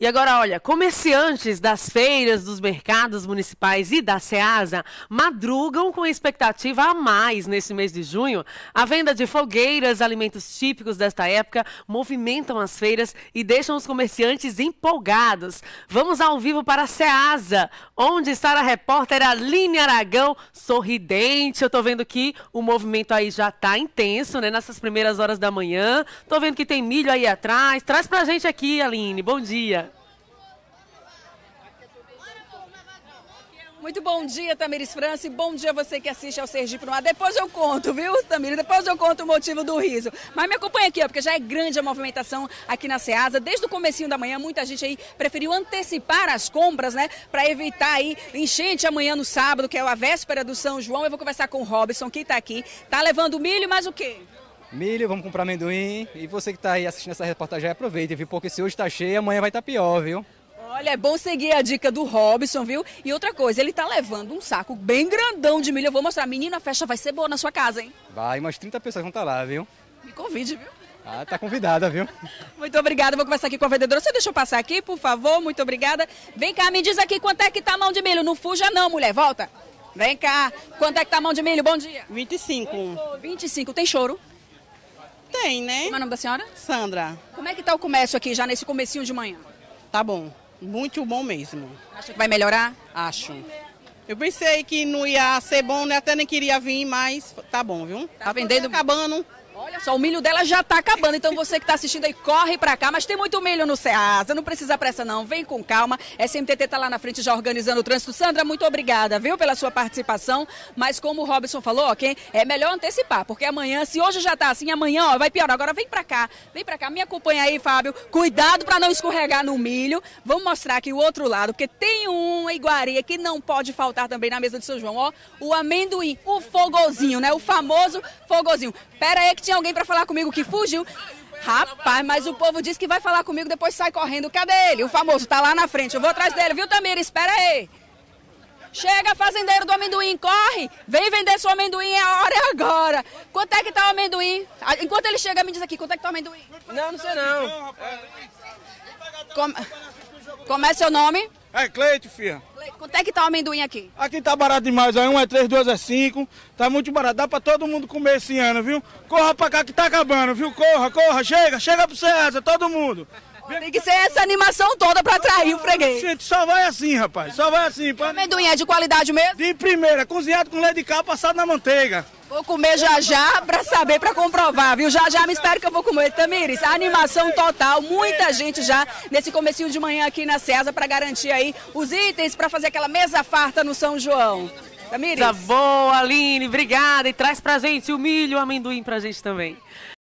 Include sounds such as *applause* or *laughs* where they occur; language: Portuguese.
E agora, olha, comerciantes das feiras, dos mercados municipais e da SEASA madrugam com expectativa a mais nesse mês de junho. A venda de fogueiras, alimentos típicos desta época, movimentam as feiras e deixam os comerciantes empolgados. Vamos ao vivo para a SEASA, onde está a repórter Aline Aragão, sorridente. Eu tô vendo que o movimento aí já tá intenso, né? Nessas primeiras horas da manhã. Tô vendo que tem milho aí atrás. Traz pra gente aqui, Aline. Bom dia. Muito bom dia, Tamires França, e bom dia você que assiste ao Sergipe no ar. Depois eu conto, viu, Tamires? Depois eu conto o motivo do riso. Mas me acompanha aqui, ó, porque já é grande a movimentação aqui na Ceasa. Desde o comecinho da manhã, muita gente aí preferiu antecipar as compras, né, para evitar aí enchente amanhã no sábado, que é a véspera do São João. Eu vou conversar com o Robson, que está aqui. Tá levando milho, mas o quê? Milho, vamos comprar amendoim. E você que está aí assistindo essa reportagem, aproveite, viu? Porque se hoje está cheio, amanhã vai estar tá pior, viu? Olha, é bom seguir a dica do Robson, viu? E outra coisa, ele tá levando um saco bem grandão de milho. Eu vou mostrar. Menina, a festa vai ser boa na sua casa, hein? Vai, umas 30 pessoas vão estar tá lá, viu? Me convide, viu? Ah, tá convidada, viu? *laughs* Muito obrigada. Vou conversar aqui com a vendedora. Você deixa eu passar aqui, por favor? Muito obrigada. Vem cá, me diz aqui quanto é que tá a mão de milho. Não fuja não, mulher. Volta. Vem cá. Quanto é que tá a mão de milho? Bom dia. 25. 25. Tem choro? Tem, né? Como é o nome da senhora? Sandra. Como é que tá o comércio aqui já nesse comecinho de manhã? Tá bom. Muito bom mesmo. Acha que vai melhorar? Acho. Eu pensei que não ia ser bom, né? Até nem queria vir, mas tá bom, viu? Tá, tá vendendo? Acabando. Só, o milho dela já está acabando, então você que está assistindo aí, corre para cá, mas tem muito milho no Ceasa, não precisa pressa não, vem com calma, SMTT está lá na frente já organizando o trânsito. Sandra, muito obrigada, viu, pela sua participação, mas como o Robson falou, ok, é melhor antecipar, porque amanhã, se hoje já está assim, amanhã ó, vai piorar, agora vem para cá, vem para cá, me acompanha aí, Fábio, cuidado para não escorregar no milho, vamos mostrar aqui o outro lado, porque tem uma iguaria que não pode faltar também na mesa de São João, ó, o amendoim, o fogozinho, né, o famoso fogozinho. Pera aí que tinha alguém para falar comigo que fugiu. Rapaz, mas o povo disse que vai falar comigo, depois sai correndo. Cadê ele? O famoso tá lá na frente. Eu vou atrás dele, viu, Tamira? Espera aí. Chega, fazendeiro do amendoim, corre! Vem vender seu amendoim, é a hora é agora! Quanto é que tá o amendoim? Ah, enquanto ele chega, me diz aqui, quanto é que tá o amendoim? Não, não sei não. Como, como é seu nome? É Cleite, filha. Quanto é que tá o amendoim aqui? Aqui tá barato demais, aí um é três, dois é cinco. Tá muito barato, dá pra todo mundo comer esse ano, viu? Corra pra cá que tá acabando, viu? Corra, corra, chega, chega pro César, todo mundo. Tem que ser essa animação toda pra atrair o freguês. Gente, só vai assim, rapaz, só vai assim. O amendoim é de qualidade mesmo? De primeira, cozinhado com leite de cal, passado na manteiga. Vou comer já já para saber, para comprovar, viu? Já já me espero que eu vou comer. Tamires, animação total, muita gente já nesse comecinho de manhã aqui na César para garantir aí os itens para fazer aquela mesa farta no São João. Tamires? Tá boa, Aline, obrigada. E traz pra gente o milho, o amendoim pra gente também.